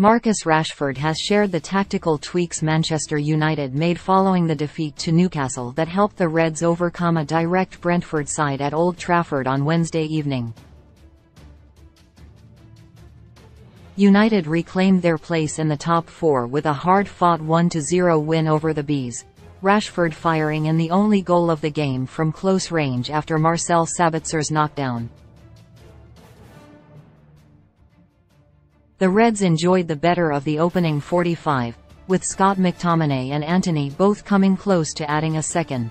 Marcus Rashford has shared the tactical tweaks Manchester United made following the defeat to Newcastle that helped the Reds overcome a direct Brentford side at Old Trafford on Wednesday evening. United reclaimed their place in the top four with a hard-fought 1-0 win over the Bees, Rashford firing in the only goal of the game from close range after Marcel Sabitzer's knockdown. The Reds enjoyed the better of the opening 45, with Scott McTominay and Antony both coming close to adding a second.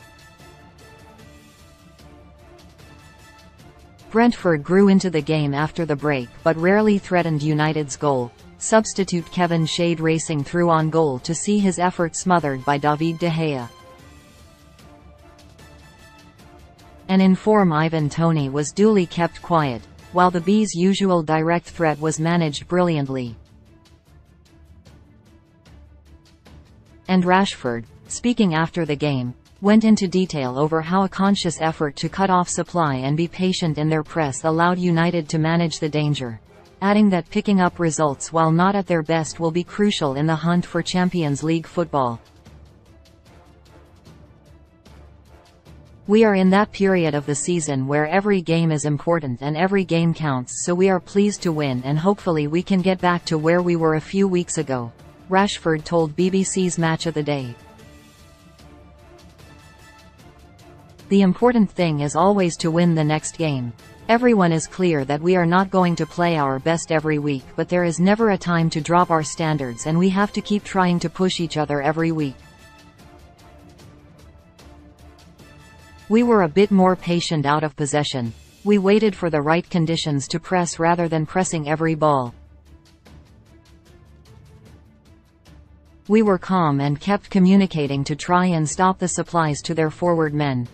Brentford grew into the game after the break but rarely threatened United's goal, substitute Kevin Schade racing through on goal to see his effort smothered by David De Gea. And in form Ivan Toney was duly kept quiet, while the Bees' usual direct threat was managed brilliantly. And Rashford, speaking after the game, went into detail over how a conscious effort to cut off supply and be patient in their press allowed United to manage the danger, adding that picking up results while not at their best will be crucial in the hunt for Champions League football. We are in that period of the season where every game is important and every game counts so we are pleased to win and hopefully we can get back to where we were a few weeks ago, Rashford told BBC's Match of the Day. The important thing is always to win the next game. Everyone is clear that we are not going to play our best every week but there is never a time to drop our standards and we have to keep trying to push each other every week. We were a bit more patient out of possession. We waited for the right conditions to press rather than pressing every ball. We were calm and kept communicating to try and stop the supplies to their forward men.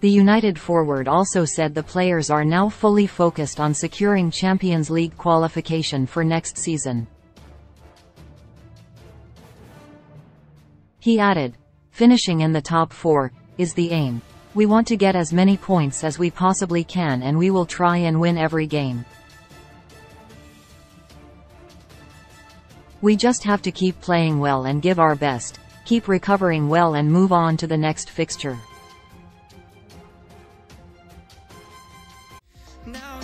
The United forward also said the players are now fully focused on securing Champions League qualification for next season. He added, finishing in the top four, is the aim. We want to get as many points as we possibly can and we will try and win every game. We just have to keep playing well and give our best, keep recovering well and move on to the next fixture. Now